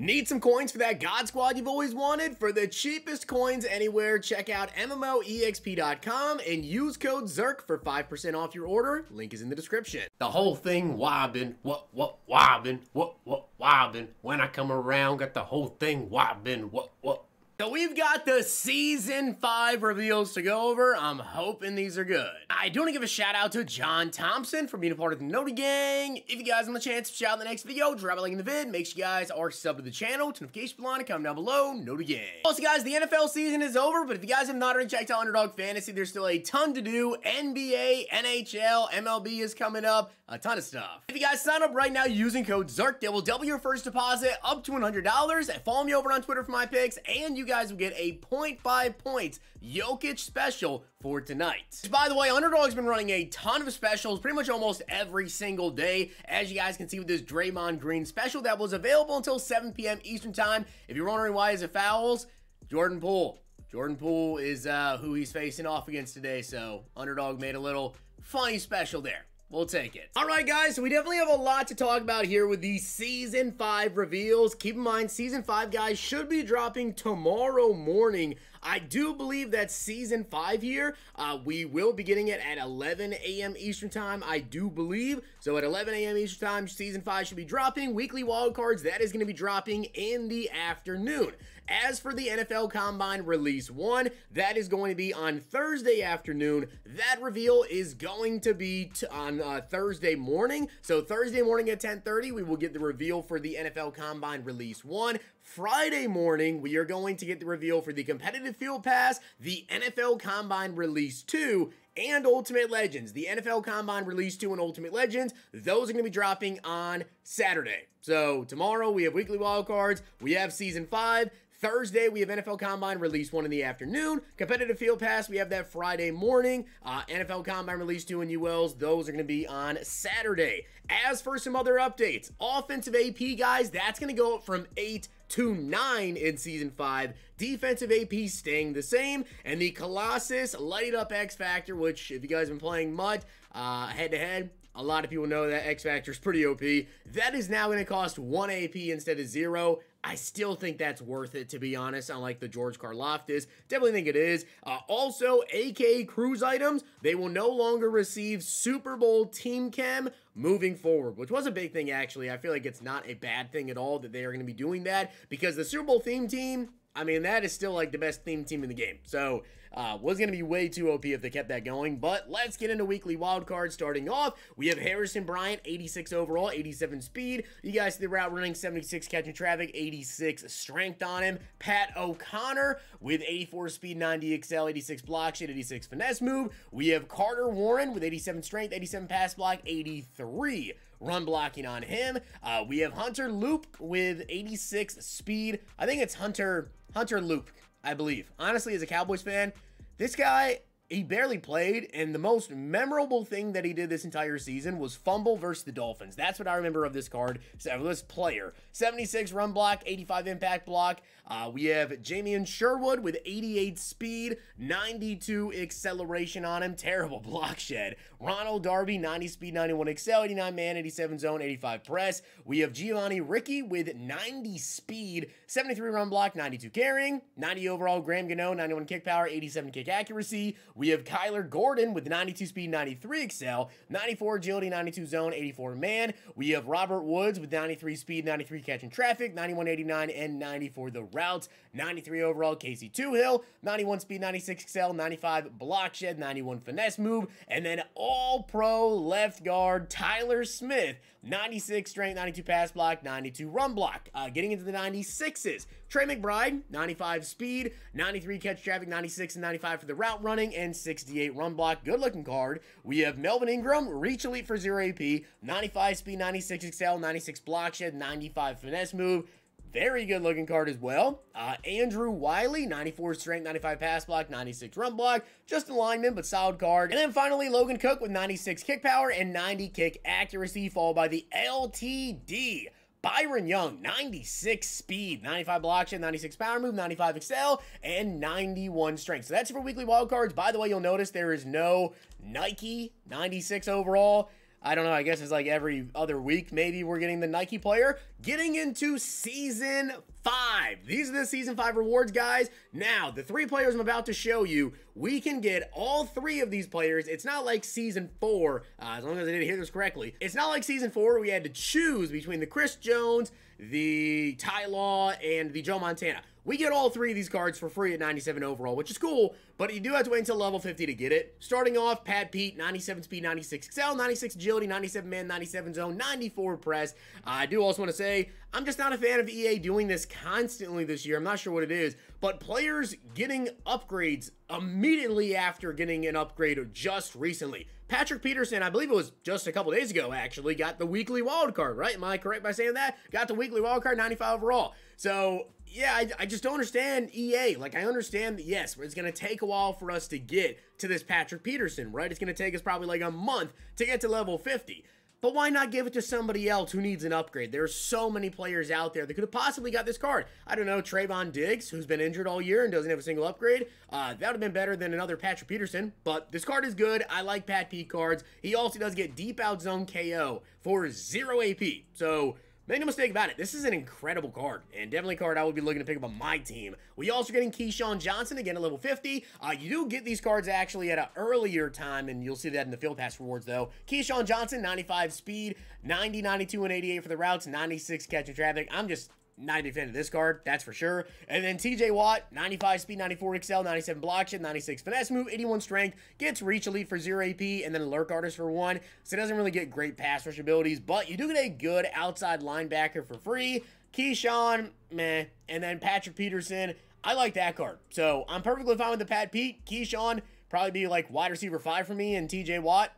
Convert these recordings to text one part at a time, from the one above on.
Need some coins for that God Squad you've always wanted? For the cheapest coins anywhere, check out MMOEXP.com and use code ZIRK for 5% off your order. Link is in the description. The whole thing wobbin', what, what, wobbin', what, what, wobbin'. When I come around, got the whole thing wobbin', what, what, so we've got the season five reveals to go over. I'm hoping these are good. I do want to give a shout out to John Thompson for being a part of the Noti Gang. If you guys want a chance to shout out in the next video, drop a like in the vid. Make sure you guys are subbed to the channel. Turn notification bell on, comment down below. Noti Gang. Also guys, the NFL season is over, but if you guys have not already checked out Underdog Fantasy, there's still a ton to do. NBA, NHL, MLB is coming up. A ton of stuff. If you guys sign up right now using code ZIRK, they will double your first deposit up to $100. And follow me over on Twitter for my picks, and you guys will get a 0.5 points Jokic special for tonight. By the way, Underdog's been running a ton of specials pretty much almost every single day. As you guys can see with this Draymond Green special that was available until 7 p.m. Eastern Time. If you're wondering why is it fouls, Jordan Poole. Jordan Poole is uh, who he's facing off against today, so Underdog made a little funny special there. We'll take it. All right, guys, so we definitely have a lot to talk about here with the Season 5 reveals. Keep in mind, Season 5, guys, should be dropping tomorrow morning. I do believe that Season 5 here, uh, we will be getting it at 11 a.m. Eastern Time, I do believe. So at 11 a.m. Eastern Time, Season 5 should be dropping. Weekly wildcards, that is going to be dropping in the afternoon. As for the NFL Combine Release 1, that is going to be on Thursday afternoon. That reveal is going to be on uh, Thursday morning. So Thursday morning at 10.30, we will get the reveal for the NFL Combine Release 1. Friday morning, we are going to get the reveal for the Competitive Field Pass, the NFL Combine Release 2, and Ultimate Legends. The NFL Combine Release 2 and Ultimate Legends, those are going to be dropping on Saturday. So tomorrow we have weekly wildcards, we have Season 5, Thursday, we have NFL Combine release one in the afternoon. Competitive Field Pass, we have that Friday morning. Uh, NFL Combine release two and ULs, those are going to be on Saturday. As for some other updates, offensive AP, guys, that's going to go up from 8 to 9 in Season 5. Defensive AP staying the same. And the Colossus Light Up X Factor, which, if you guys have been playing MUT uh, head to head, a lot of people know that X Factor is pretty OP. That is now going to cost 1 AP instead of 0. I still think that's worth it, to be honest, unlike the George Karlaftis. Definitely think it is. Uh, also, AK Cruise items, they will no longer receive Super Bowl Team Chem moving forward, which was a big thing, actually. I feel like it's not a bad thing at all that they are going to be doing that because the Super Bowl theme team, I mean, that is still like the best theme team in the game. So, uh, was going to be way too OP if they kept that going. But let's get into weekly wild wildcards. Starting off, we have Harrison Bryant, 86 overall, 87 speed. You guys see the route running, 76 catching traffic, 86 strength on him. Pat O'Connor with 84 speed, 90 XL, 86 block shed, 86 finesse move. We have Carter Warren with 87 strength, 87 pass block, 83 run blocking on him. Uh, we have Hunter Loop with 86 speed. I think it's Hunter Hunter Loop, I believe. Honestly, as a Cowboys fan, this guy he barely played, and the most memorable thing that he did this entire season was fumble versus the Dolphins. That's what I remember of this card, so this player. 76 run block, 85 impact block. Uh, we have Jamien Sherwood with 88 speed, 92 acceleration on him, terrible block shed. Ronald Darby, 90 speed, 91 excel, 89 man, 87 zone, 85 press. We have Giovanni Ricci with 90 speed, 73 run block, 92 carrying, 90 overall. Graham Gano, 91 kick power, 87 kick accuracy. We have Kyler Gordon with 92 speed, 93 excel, 94 agility, 92 zone, 84 man. We have Robert Woods with 93 speed, 93 catching traffic, 91 89, and 94 the routes. 93 overall, Casey Toohill, 91 speed, 96 excel, 95 block shed, 91 finesse move, and then all pro left guard Tyler Smith, 96 strength, 92 pass block, 92 run block. Uh, getting into the 96s, Trey McBride, 95 speed, 93 catch traffic, 96 and 95 for the route running, and 68 run block. Good looking card. We have Melvin Ingram, reach elite for 0 AP, 95 speed, 96 excel, 96 block shed, 95 finesse move. Very good looking card as well. Uh, Andrew Wiley, 94 strength, 95 pass block, 96 run block. Just alignment, but solid card. And then finally, Logan Cooke with 96 kick power and 90 kick accuracy, followed by the LTD. Byron Young, 96 speed, 95 block shed, 96 power move, 95 excel, and 91 strength. So that's for weekly wildcards. By the way, you'll notice there is no Nike 96 overall. I don't know. I guess it's like every other week, maybe we're getting the Nike player. Getting into season five. These are the season five rewards, guys. Now, the three players I'm about to show you, we can get all three of these players. It's not like season four, uh, as long as I didn't hear this correctly. It's not like season four we had to choose between the Chris Jones, the Ty Law, and the Joe Montana. We get all three of these cards for free at 97 overall, which is cool, but you do have to wait until level 50 to get it. Starting off, Pat Pete, 97 speed, 96 excel, 96 agility, 97 man, 97 zone, 94 press. Uh, I do also want to say, I'm just not a fan of EA doing this constantly this year. I'm not sure what it is, but players getting upgrades immediately after getting an upgrade just recently. Patrick Peterson, I believe it was just a couple days ago, actually, got the weekly wild card, right? Am I correct by saying that? Got the weekly wild card, 95 overall. So yeah, I, I, just don't understand EA. Like, I understand that, yes, it's going to take a while for us to get to this Patrick Peterson, right? It's going to take us probably like a month to get to level 50. But why not give it to somebody else who needs an upgrade? There's so many players out there that could have possibly got this card. I don't know, Trevon Diggs, who's been injured all year and doesn't have a single upgrade. Uh, that would have been better than another Patrick Peterson. But this card is good. I like Pat P cards. He also does get deep out zone KO for zero AP. So Make no mistake about it, this is an incredible card, and definitely a card I would be looking to pick up on my team. We also getting Keyshawn Johnson, again at level 50. Uh, you do get these cards actually at an earlier time, and you'll see that in the Field Pass rewards, though. Keyshawn Johnson, 95 speed, 90, 92, and 88 for the routes, 96 catching traffic. I'm just 90 fan of this card, that's for sure. And then TJ Watt, 95 speed, 94 excel, 97 block shed, 96 finesse move, 81 strength, gets reach elite for 0 AP, and then alert artist for 1. So it doesn't really get great pass rush abilities, but you do get a good outside linebacker for free. Keyshawn, meh. And then Patrick Peterson, I like that card. So I'm perfectly fine with the Pat Pete. Keyshawn, probably be like wide receiver 5 for me, and TJ Watt,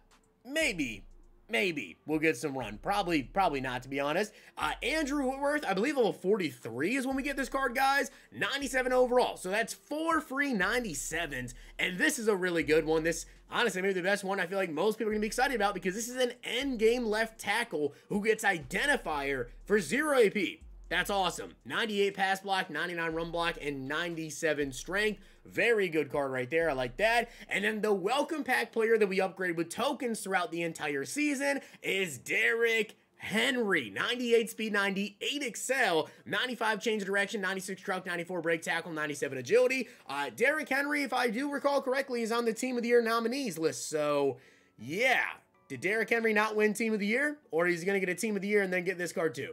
maybe maybe we'll get some run. Probably, probably not, to be honest. Uh, Andrew Whitworth, I believe level 43 is when we get this card, guys. 97 overall. So that's four free 97s. And this is a really good one. This, honestly, maybe the best one I feel like most people are going to be excited about because this is an end game left tackle who gets identifier for zero AP. That's awesome. 98 pass block, 99 run block, and 97 strength. Very good card right there. I like that. And then the welcome pack player that we upgrade with tokens throughout the entire season is Derrick Henry, 98 speed, 98 excel, 95 change of direction, 96 truck, 94 break tackle, 97 agility. Uh, Derrick Henry, if I do recall correctly, is on the Team of the Year nominees list. So, yeah. Did Derrick Henry not win Team of the Year? Or is he going to get a Team of the Year and then get this card too?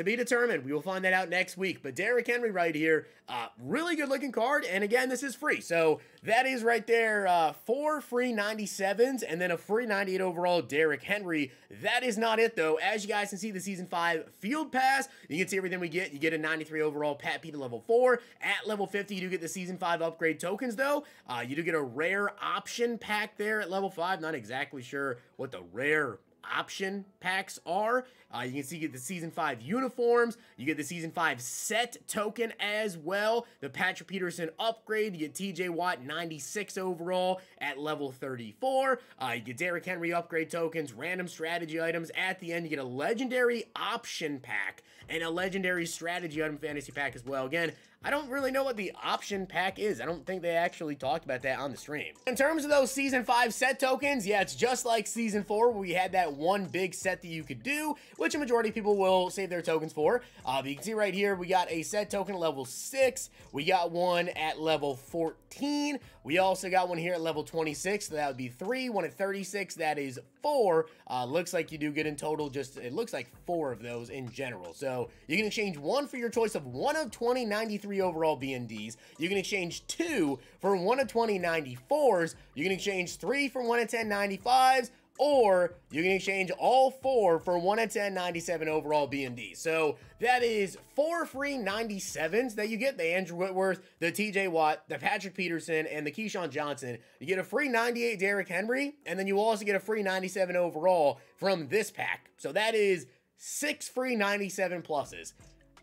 To be determined. We will find that out next week. But Derrick Henry right here, uh, really good looking card. And again, this is free. So that is right there uh, four free 97s and then a free 98 overall Derrick Henry. That is not it though. As you guys can see, the Season 5 Field Pass, you can see everything we get. You get a 93 overall Pat Pete level 4. At level 50, you do get the Season 5 upgrade tokens though. Uh, you do get a rare option pack there at level 5. Not exactly sure what the rare option packs are. Uh, you can see you get the Season 5 uniforms. You get the Season 5 set token as well. The Patrick Peterson upgrade. You get TJ Watt 96 overall at level 34. Uh, you get Derrick Henry upgrade tokens, random strategy items. At the end, you get a legendary option pack and a legendary strategy item fantasy pack as well. Again, I don't really know what the option pack is. I don't think they actually talked about that on the stream. In terms of those Season 5 set tokens, yeah, it's just like Season 4 where we had that one big set that you could do, which a majority of people will save their tokens for. Uh, but you can see right here, we got a set token at level 6. We got one at level 14. We also got one here at level 26, so that would be 3. One at 36, that is 4. Uh, looks like you do get in total just, it looks like 4 of those in general. So you can exchange one for your choice of one of 2093 three overall BNDs. You can exchange two for one of 20 94s. You can exchange three for one of 10 95s or you can exchange all four for 1 of 10 97 overall BND. So that is four free 97s that you get the Andrew Whitworth, the TJ Watt, the Patrick Peterson, and the Keyshawn Johnson. You get a free 98 Derrick Henry, and then you also get a free 97 overall from this pack. So that is six free 97 pluses.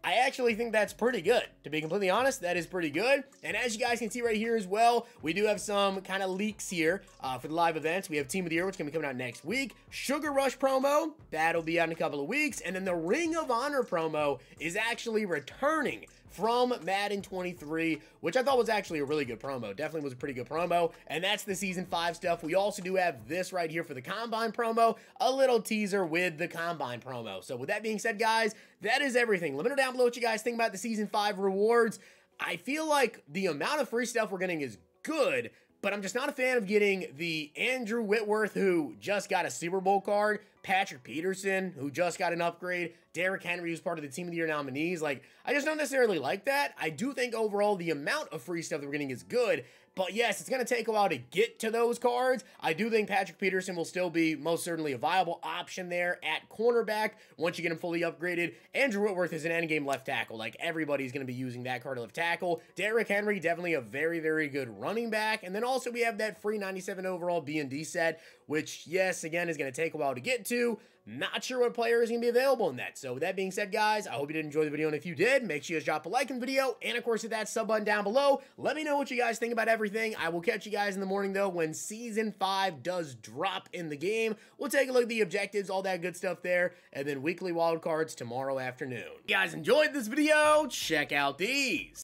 I actually think that's pretty good. To be completely honest, that is pretty good. And as you guys can see right here as well, we do have some kind of leaks here uh, for the live events. We have Team of the Year, which is going to be coming out next week. Sugar Rush promo, that'll be out in a couple of weeks. And then the Ring of Honor promo is actually returning from Madden 23, which I thought was actually a really good promo. Definitely was a pretty good promo. And that's the Season 5 stuff. We also do have this right here for the Combine promo, a little teaser with the Combine promo. So with that being said, guys, that is everything. Let me know down below what you guys think about the Season 5 rewards. I feel like the amount of free stuff we're getting is good, but I'm just not a fan of getting the Andrew Whitworth, who just got a Super Bowl card, Patrick Peterson, who just got an upgrade, Derrick Henry, who's part of the Team of the Year nominees. Like, I just don't necessarily like that. I do think overall the amount of free stuff that we're getting is good, but yes, it's going to take a while to get to those cards. I do think Patrick Peterson will still be most certainly a viable option there at cornerback once you get him fully upgraded. Andrew Whitworth is an endgame left tackle. Like everybody's going to be using that card left tackle. Derrick Henry, definitely a very, very good running back. And then also we have that free 97 overall B&D set, which yes, again, is going to take a while to get to. Not sure what player is going to be available in that. So with that being said, guys, I hope you did enjoy the video. And if you did, make sure you drop a like in the video. And of course, hit that sub button down below. Let me know what you guys think about everything. I will catch you guys in the morning, though, when Season 5 does drop in the game. We'll take a look at the objectives, all that good stuff there. And then weekly wildcards tomorrow afternoon. If you guys enjoyed this video, check out these.